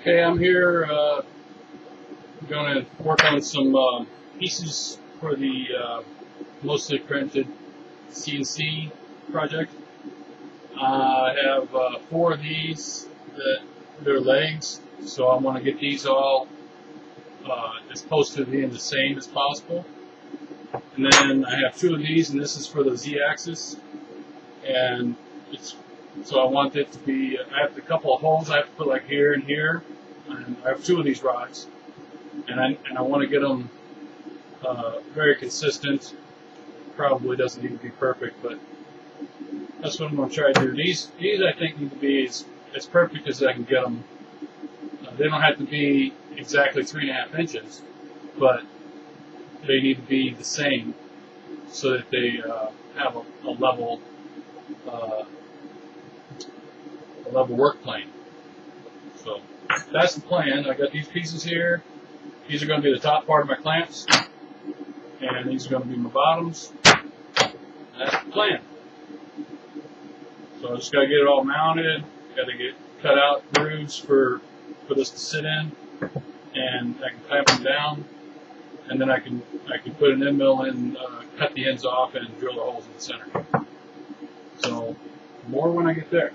Okay, I'm here uh, going to work on some uh, pieces for the uh, mostly printed CNC project. Uh, I have uh, four of these that they're legs, so I want to get these all uh, as close to being the same as possible. And then I have two of these, and this is for the Z-axis, and it's so I want it to be. I have a couple of holes I have to put like here and here, and I have two of these rods, and I and I want to get them uh, very consistent. Probably doesn't need to be perfect, but that's what I'm going to try to do. These these I think need to be as, as perfect as I can get them. Uh, they don't have to be exactly three and a half inches, but they need to be the same so that they uh, have a, a level uh, a level work plane. So that's the plan. I got these pieces here. These are going to be the top part of my clamps, and these are going to be my bottoms. That's the plan. So I just got to get it all mounted. Got to get cut out grooves for for this to sit in, and I can clamp them down, and then I can I can put an end mill in, uh, cut the ends off, and drill the holes in the center. So more when I get there.